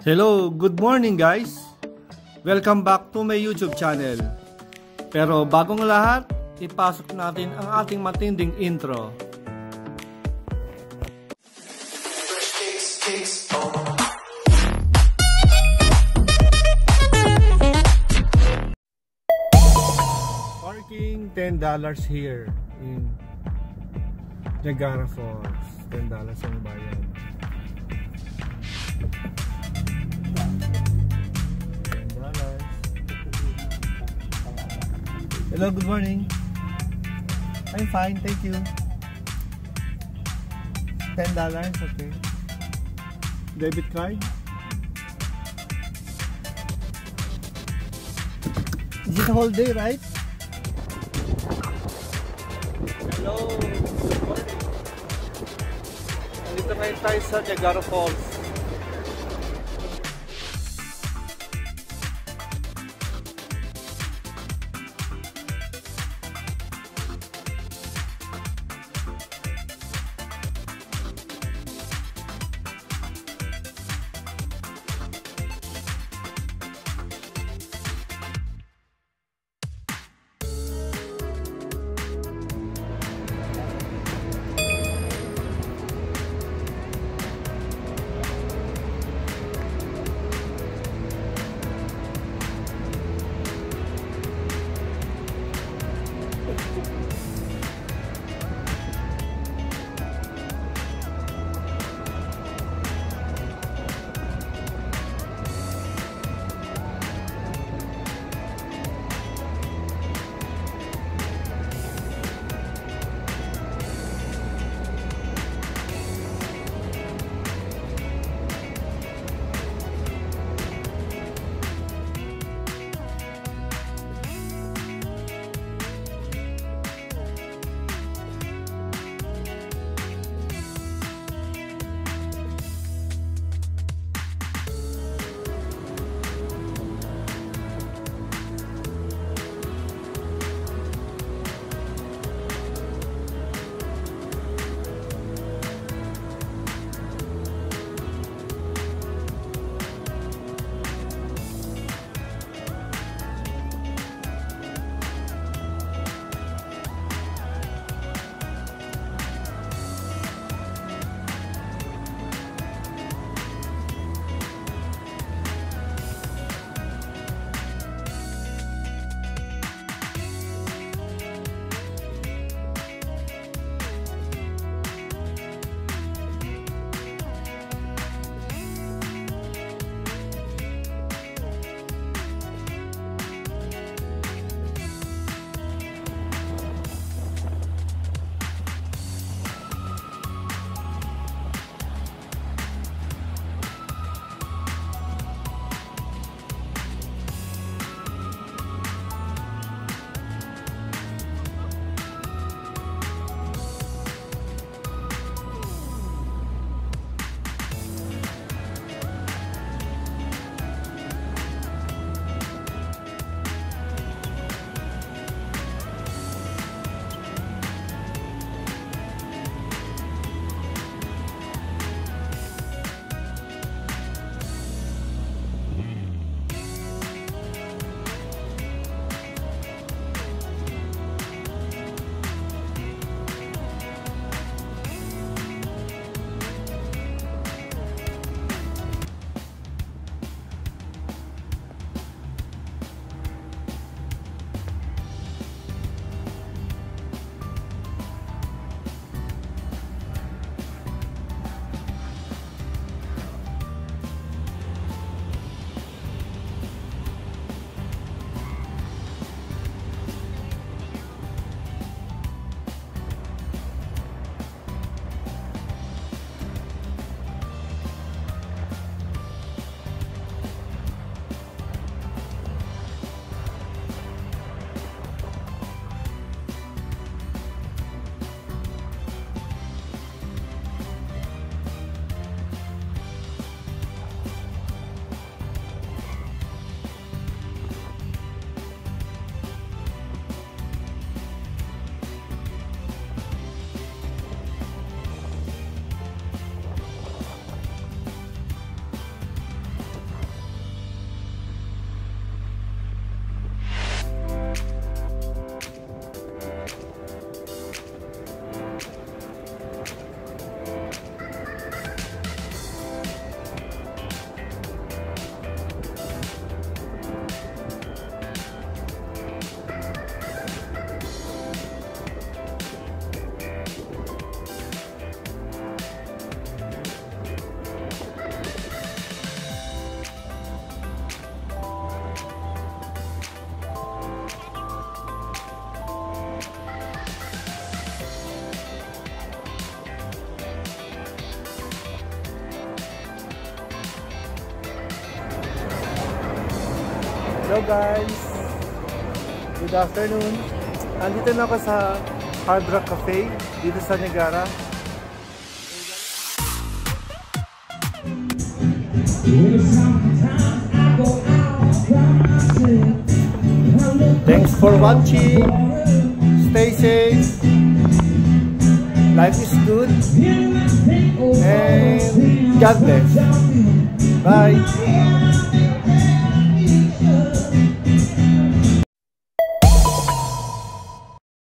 Hello, good morning guys! Welcome back to my YouTube channel. Pero bagong lahat, ipasok natin ang ating matinding intro. Parking $10 here in Niagara Falls. $10 ang bayan. Hello, good morning. I'm fine, thank you. Ten dollars, okay. Debit card. Is it a whole day, right? Hello, good morning. Nandito ngayon tayo sa Niagara Falls. Hello guys! Good afternoon! Andito na ako sa Hard Rock Cafe dito sa Negara. Thanks for watching! Stay safe! Life is good and God bless! Bye!